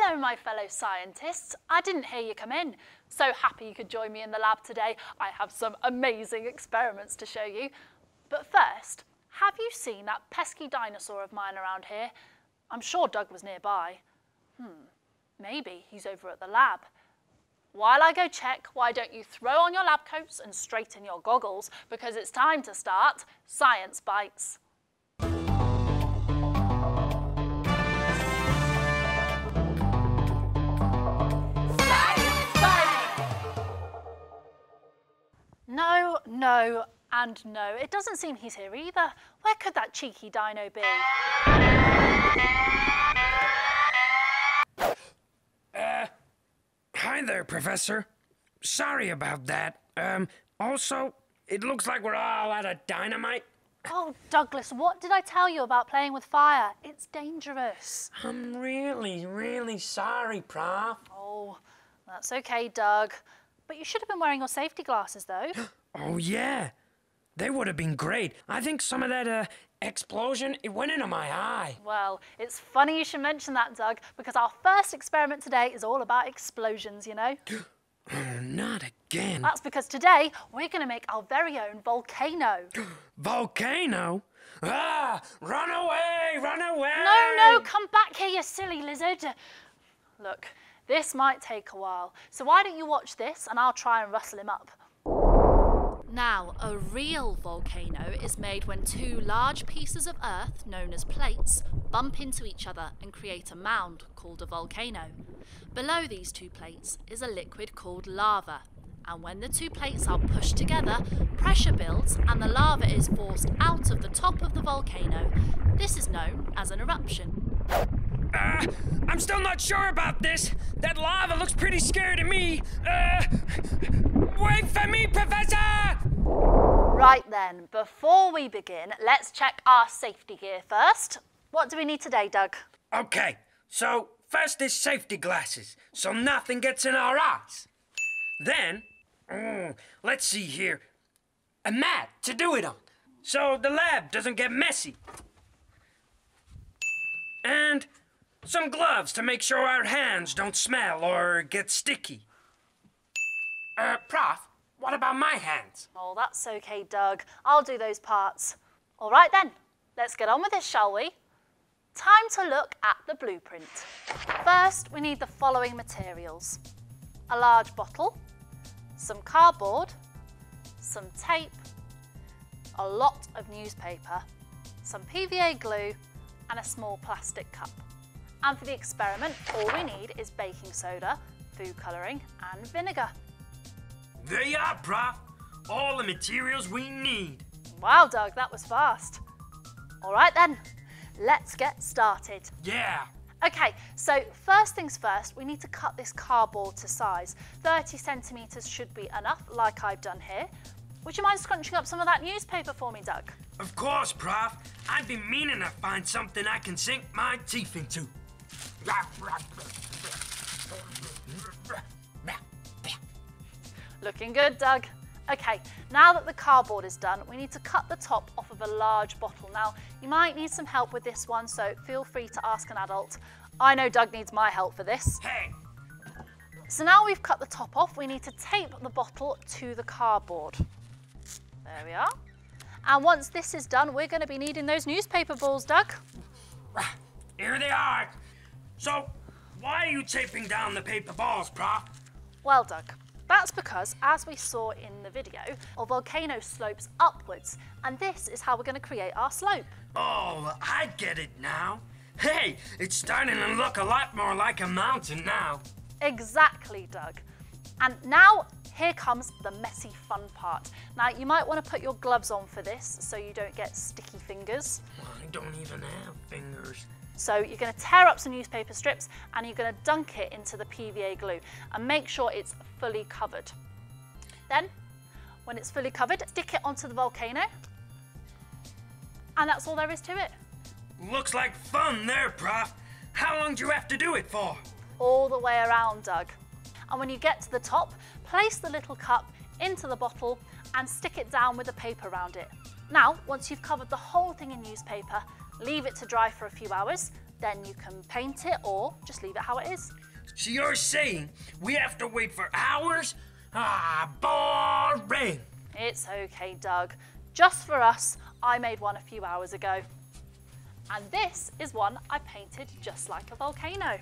Hello, my fellow scientists. I didn't hear you come in. So happy you could join me in the lab today. I have some amazing experiments to show you. But first, have you seen that pesky dinosaur of mine around here? I'm sure Doug was nearby. Hmm, maybe he's over at the lab. While I go check, why don't you throw on your lab coats and straighten your goggles because it's time to start Science Bites. No, no, and no. It doesn't seem he's here either. Where could that cheeky dino be? Uh, hi there, Professor. Sorry about that. Um, also, it looks like we're all out of dynamite. Oh, Douglas, what did I tell you about playing with fire? It's dangerous. I'm really, really sorry, Prof. Oh, that's okay, Doug. But you should have been wearing your safety glasses, though. oh, yeah. They would have been great. I think some of that uh, explosion, it went into my eye. Well, it's funny you should mention that, Doug, because our first experiment today is all about explosions, you know? not again. That's because today we're going to make our very own volcano. volcano? Ah! Run away! Run away! No, no, come back here, you silly lizard. Look, this might take a while, so why don't you watch this and I'll try and rustle him up. Now, a real volcano is made when two large pieces of earth, known as plates, bump into each other and create a mound called a volcano. Below these two plates is a liquid called lava, and when the two plates are pushed together, pressure builds and the lava is forced out of the top of the volcano. This is known as an eruption. Uh, I'm still not sure about this. That lava looks pretty scary to me. Uh, wait for me, Professor! Right then, before we begin, let's check our safety gear first. What do we need today, Doug? Okay, so first is safety glasses, so nothing gets in our eyes. Then, mm, let's see here, a mat to do it on, so the lab doesn't get messy. And some gloves to make sure our hands don't smell or get sticky. Uh, Prof, what about my hands? Oh, that's okay, Doug. I'll do those parts. All right then, let's get on with this, shall we? Time to look at the blueprint. First, we need the following materials. A large bottle, some cardboard, some tape, a lot of newspaper, some PVA glue, and a small plastic cup. And for the experiment, all we need is baking soda, food colouring and vinegar. There you are, Prof. All the materials we need. Wow, Doug, that was fast. All right then, let's get started. Yeah. Okay, so first things first, we need to cut this cardboard to size. 30 centimetres should be enough, like I've done here. Would you mind scrunching up some of that newspaper for me, Doug? Of course, Prof. I've been meaning to find something I can sink my teeth into. Looking good, Doug. Okay, now that the cardboard is done, we need to cut the top off of a large bottle. Now, you might need some help with this one, so feel free to ask an adult. I know Doug needs my help for this. Hey! So now we've cut the top off, we need to tape the bottle to the cardboard. There we are. And once this is done, we're going to be needing those newspaper balls, Doug. Here they are. So, why are you taping down the paper balls, Prof? Well, Doug, that's because, as we saw in the video, a volcano slopes upwards, and this is how we're going to create our slope. Oh, I get it now. Hey, it's starting to look a lot more like a mountain now. Exactly, Doug. And now, here comes the messy fun part. Now, you might want to put your gloves on for this so you don't get sticky fingers. I don't even have fingers. So you're going to tear up some newspaper strips and you're going to dunk it into the PVA glue and make sure it's fully covered. Then, when it's fully covered, stick it onto the volcano. And that's all there is to it. Looks like fun there, Prof. How long do you have to do it for? All the way around, Doug. And when you get to the top, place the little cup into the bottle and stick it down with a paper around it. Now, once you've covered the whole thing in newspaper, leave it to dry for a few hours, Then you can paint it or just leave it how it is. So you're saying we have to wait for hours? Ah, boring. It's okay, Doug. Just for us, I made one a few hours ago. And this is one I painted just like a volcano.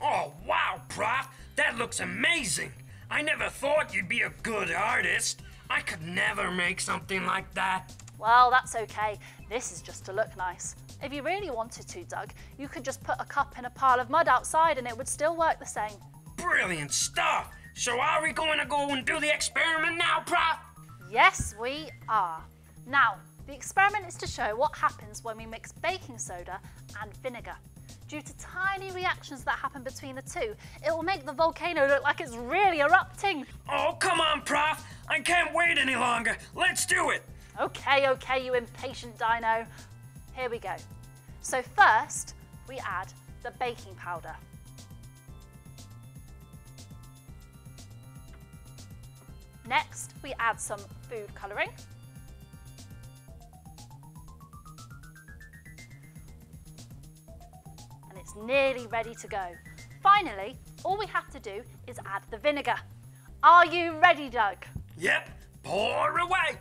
Oh, wow, Prof. That looks amazing. I never thought you'd be a good artist. I could never make something like that. Well, that's okay. This is just to look nice. If you really wanted to, Doug, you could just put a cup in a pile of mud outside and it would still work the same. Brilliant stuff. So are we going to go and do the experiment now, Prof? Yes, we are. Now, the experiment is to show what happens when we mix baking soda and vinegar. Due to tiny reactions that happen between the two, it will make the volcano look like it's really erupting. Oh, come on, Prof. I can't wait any longer. Let's do it. Okay, okay, you impatient dino. Here we go. So first, we add the baking powder. Next, we add some food colouring. It's nearly ready to go. Finally, all we have to do is add the vinegar. Are you ready, Doug? Yep, pour away.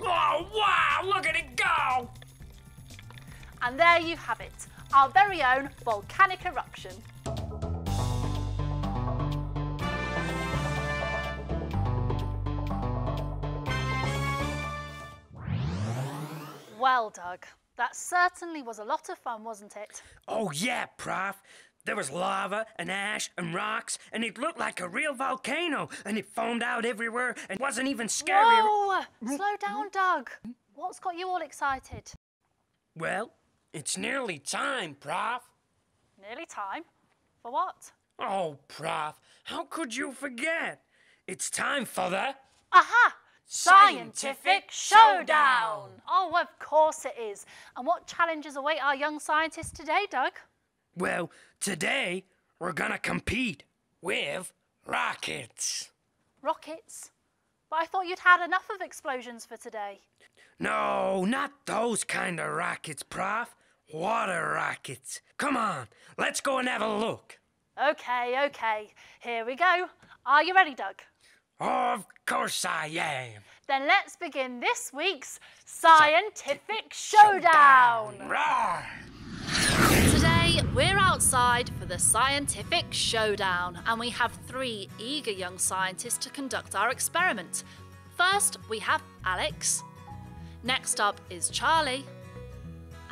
Oh, wow, look at it go. And there you have it, our very own volcanic eruption. Well, Doug, that certainly was a lot of fun, wasn't it? Oh, yeah, Prof. There was lava and ash and rocks, and it looked like a real volcano, and it foamed out everywhere and wasn't even scary. Whoa! Slow down, Doug. What's got you all excited? Well, it's nearly time, Prof. Nearly time. For what? Oh, Prof, how could you forget? It's time for the. Aha! Scientific Showdown. Oh, of course it is. And what challenges await our young scientists today, Doug? Well, today we're gonna compete with rockets. Rockets? But I thought you'd had enough of explosions for today. No, not those kind of rockets, Prof. Water rockets. Come on, let's go and have a look. Okay, okay. Here we go. Are you ready, Doug? Of course I am. Then let's begin this week's Scientific Showdown. Roar! Today, we're outside for the Scientific Showdown, and we have three eager young scientists to conduct our experiment. First, we have Alex. Next up is Charlie.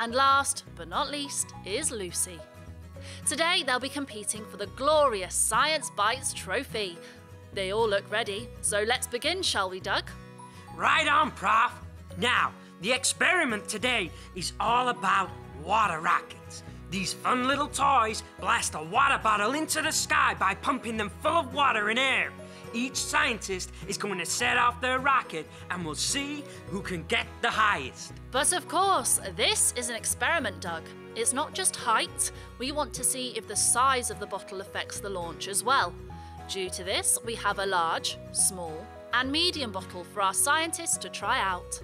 And last but not least is Lucy. Today, they'll be competing for the glorious Science Bites trophy. They all look ready, so let's begin, shall we, Doug? Right on, Prof. Now, the experiment today is all about water rockets. These fun little toys blast a water bottle into the sky by pumping them full of water and air. Each scientist is going to set off their rocket and we'll see who can get the highest. But of course, this is an experiment, Doug. It's not just height, we want to see if the size of the bottle affects the launch as well. Due to this, we have a large, small, and medium bottle for our scientists to try out.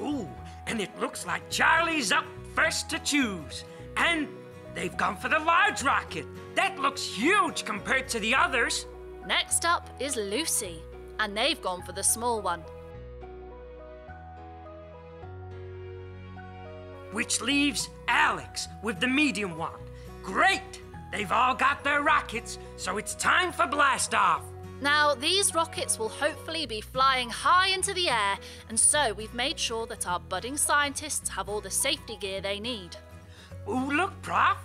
Ooh, and it looks like Charlie's up first to choose. And they've gone for the large rocket. That looks huge compared to the others. Next up is Lucy, and they've gone for the small one. Which leaves Alex with the medium one. Great! They've all got their rockets, so it's time for blast off. Now, these rockets will hopefully be flying high into the air, and so we've made sure that our budding scientists have all the safety gear they need. Ooh, look, Prof.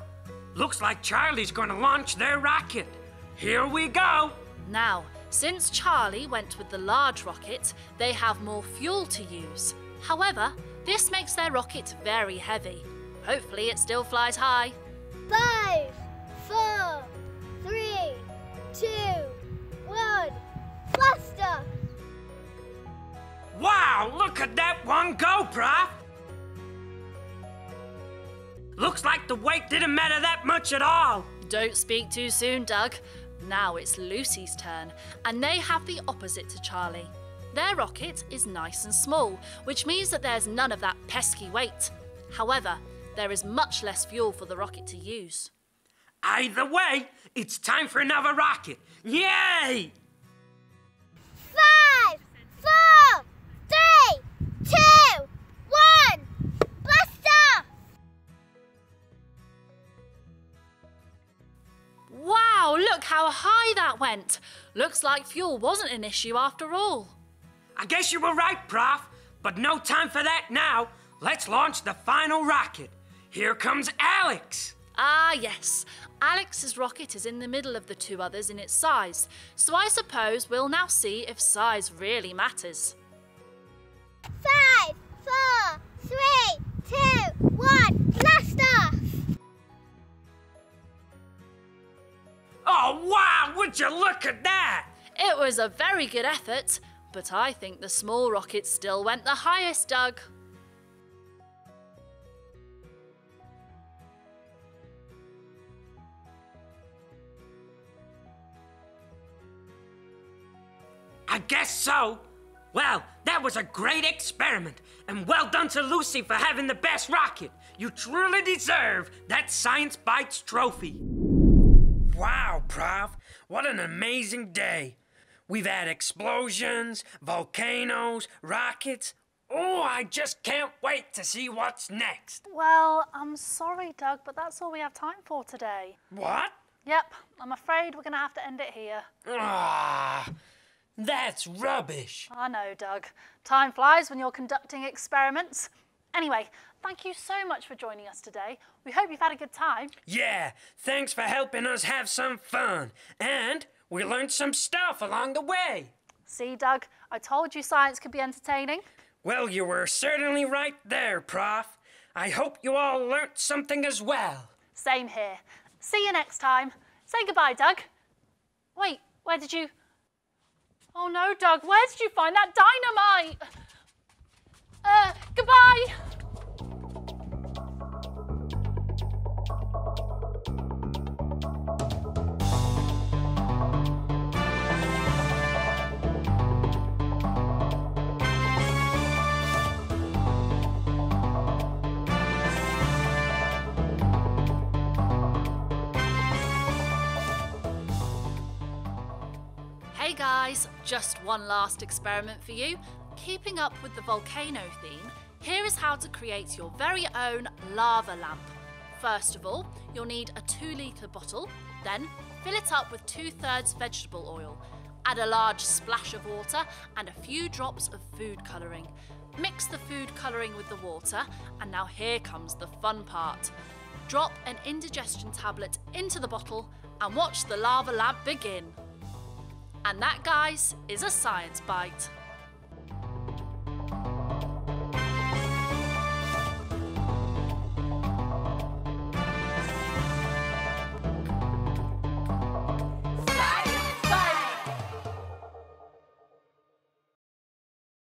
Looks like Charlie's gonna launch their rocket. Here we go. Now, since Charlie went with the large rocket, they have more fuel to use. However, this makes their rocket very heavy. Hopefully, it still flies high. Five, four, three, two, one. Blast off! Wow, look at that one go, Prof. Looks like the weight didn't matter that much at all. Don't speak too soon, Doug. Now it's Lucy's turn, and they have the opposite to Charlie. Their rocket is nice and small, which means that there's none of that pesky weight. However, there is much less fuel for the rocket to use. Either way, it's time for another rocket. Yay! Five, four, three, two, one. Blast off! Wow, look how high that went! Looks like fuel wasn't an issue after all. I guess you were right, Prof. But no time for that now. Let's launch the final rocket. Here comes Alex. Ah, yes. Alex's rocket is in the middle of the two others in its size, so I suppose we'll now see if size really matters. Five, four, three, two, one. Blast off! Oh, wow, would you look at that? It was a very good effort, but I think the small rocket still went the highest, Doug. I guess so. Well, that was a great experiment, and well done to Lucy for having the best rocket. You truly deserve that Science Bites trophy. Wow, Prof, what an amazing day. We've had explosions, volcanoes, rockets. Oh, I just can't wait to see what's next. Well, I'm sorry, Doug, but that's all we have time for today. What? Yep, I'm afraid we're going to have to end it here. Ah, that's rubbish. I know, Doug. Time flies when you're conducting experiments. Anyway, thank you so much for joining us today. We hope you've had a good time. Yeah, thanks for helping us have some fun. And we learned some stuff along the way. See, Doug, I told you science could be entertaining. Well, you were certainly right there, Prof. I hope you all learnt something as well. Same here. See you next time. Say goodbye, Doug. Wait, where did you. Oh no, Doug, where did you find that dynamite? Uh, goodbye. Guys, just one last experiment for you. Keeping up with the volcano theme, here is how to create your very own lava lamp. First of all, you'll need a 2 litre bottle, then fill it up with 2 thirds vegetable oil. Add a large splash of water and a few drops of food colouring. Mix the food colouring with the water, and now here comes the fun part. Drop an indigestion tablet into the bottle and watch the lava lamp begin. And that, guys, is a science bite.